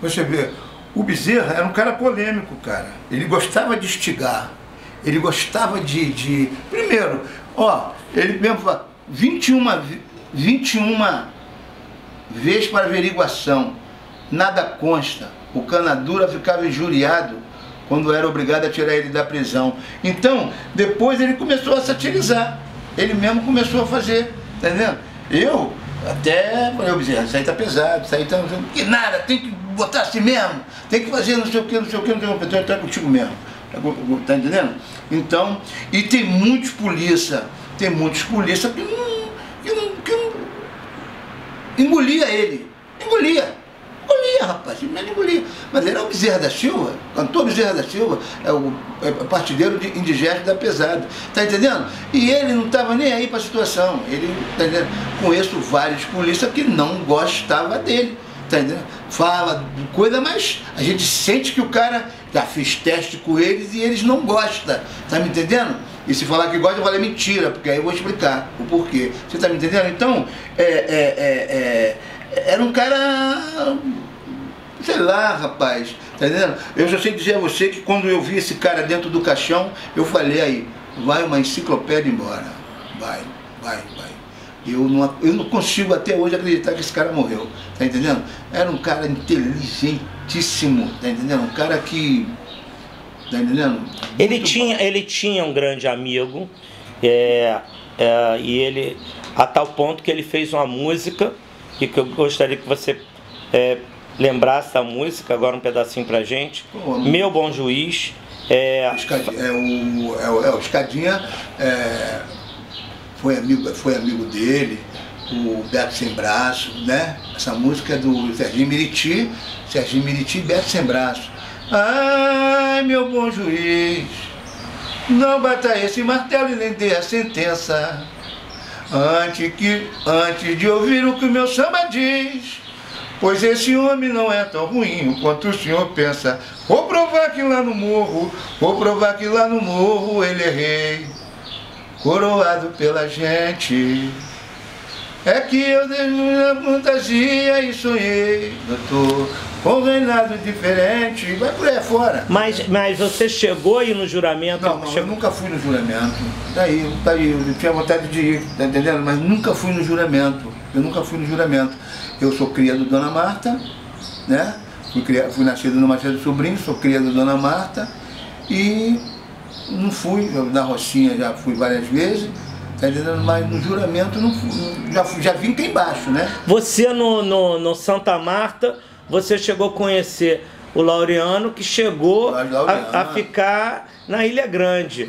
você vê, o Bezerra era um cara polêmico, cara. Ele gostava de instigar. Ele gostava de. de... Primeiro, ó, ele mesmo fala, 21, 21 vezes para averiguação, nada consta. O canadura ficava injuriado quando era obrigado a tirar ele da prisão. Então, depois ele começou a satirizar. Ele mesmo começou a fazer, tá entendendo? Eu até falei, Bezerra, isso aí tá pesado, isso aí tá. Que nada, tem que botar assim mesmo, tem que fazer não sei o que, não sei o que, não sei o que, então é contigo mesmo. Tá, tá entendendo? Então, e tem muitos polícia, tem muitos polícia que não, que não, que não engolia ele. Engolia. Engolia, rapaz, simplesmente engolia. Mas ele é o Bezerra da Silva, cantor Bezerra da Silva, é o é partideiro de indigesto da pesada. Tá entendendo? E ele não estava nem aí para a situação. Ele, tá entendendo? Conheço vários polícias que não gostavam dele. Tá entendendo? Fala coisa, mas a gente sente que o cara já fez teste com eles e eles não gostam. Tá me entendendo? E se falar que gosta, eu falei mentira, porque aí eu vou explicar o porquê. Você tá me entendendo? Então, é, é, é, é era um cara. Sei lá, rapaz. Tá entendendo? Eu já sei dizer a você que quando eu vi esse cara dentro do caixão, eu falei aí, vai uma enciclopédia embora. Vai, vai, vai. Eu não, eu não consigo até hoje acreditar que esse cara morreu. Tá entendendo? Era um cara inteligentíssimo, tá entendendo? Um cara que. Tá entendendo? ele tinha, ele tinha um grande amigo, é, é, e ele. A tal ponto que ele fez uma música e que eu gostaria que você é, lembrasse da música, agora um pedacinho pra gente. Pô, Meu Bom Juiz. É, Escadinha, é, o, é, o, é, o Escadinha é, foi, amigo, foi amigo dele, o Beto Sem Braço, né? Essa música é do Serginho Miriti, Serginho Miriti e Beto Sem Braço. Ai, meu bom juiz, não bata esse martelo e nem dê a sentença. Antes, que, antes de ouvir o que o meu samba diz, pois esse homem não é tão ruim quanto o senhor pensa. Vou provar que lá no morro, vou provar que lá no morro ele é rei, coroado pela gente. É que eu minha fantasia e sonhei, doutor, com um reinado diferente, vai por aí fora. Mas, mas você chegou aí no juramento? Não, não eu nunca fui no juramento. Daí, daí, eu tinha vontade de ir, tá entendendo? Mas nunca fui no juramento. Eu nunca fui no juramento. Eu sou cria do Dona Marta, né? Fui, criado, fui nascido no Machado Sobrinho, sou cria do Dona Marta e não fui, na Rocinha já fui várias vezes Tá? Mas no juramento não, já, já vim cá embaixo, né? Você no, no, no Santa Marta, você chegou a conhecer o Laureano que chegou a, a, ficar na Ilha Grande.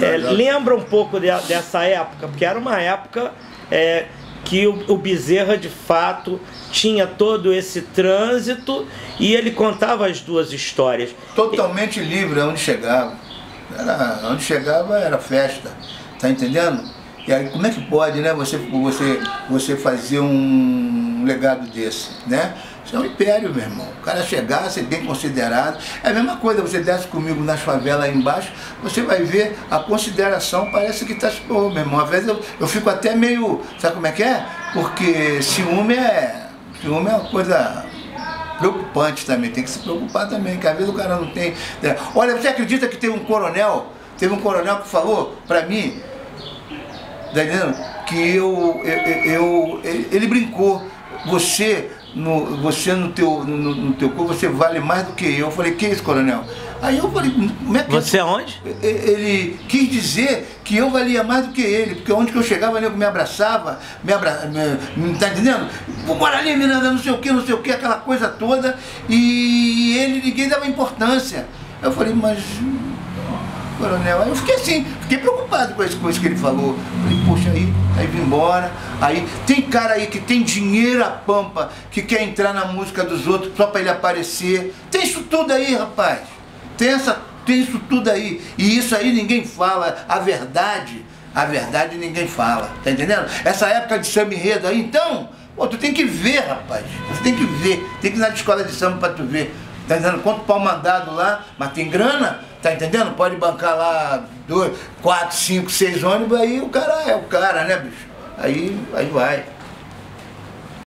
É, é, lembra um pouco de, dessa época, porque era uma época é, que o, Bezerra de fato tinha todo esse trânsito e ele contava as duas histórias. Totalmente livre onde chegava. Era, onde chegava era festa, tá entendendo? E aí como é que pode, né, você, você, você fazer um legado desse, né? Isso é um império, meu irmão. O cara chegar, ser bem considerado. É a mesma coisa, você desce comigo nas favelas aí embaixo, você vai ver a consideração, parece que tá. Pô, meu irmão, às vezes eu, eu fico até meio. Sabe como é que é? Porque ciúme é. Ciúme é uma coisa preocupante também, tem que se preocupar também, que às vezes o cara não tem. Né? Olha, você acredita que teve um coronel, teve um coronel que falou para mim tá entendendo? Que eu, eu, eu, ele brincou, você no, você no teu, no, no, teu corpo, você vale mais do que eu. Eu falei, que isso, coronel? Aí eu falei, como é que. Você aonde? Ele quis dizer que eu valia mais do que ele, porque onde que eu chegava, ele me abraçava, me abraçava, me, tá entendendo? Bora ali, Miranda, não sei o que, não sei o que, aquela coisa toda, e ele, ninguém dava importância. Eu falei, mas coronel. Aí eu fiquei assim, fiquei preocupado com as coisas que ele falou. Falei, poxa, aí, aí vim embora. Aí tem cara aí que tem dinheiro a pampa, que quer entrar na música dos outros só para ele aparecer. Tem isso tudo aí, rapaz. Tem, essa, tem isso tudo aí. E isso aí ninguém fala. A verdade, a verdade ninguém fala. Tá entendendo? Essa época de samba enredo aí, então, pô, tu tem que ver, rapaz. Você tem que ver. Tem que ir na escola de samba para tu ver. Tá entendendo? Quanto pau mandado lá, mas tem grana Tá entendendo? Pode bancar lá dois, quatro, cinco, seis ônibus, aí o cara é o cara, né, bicho? Aí, aí vai.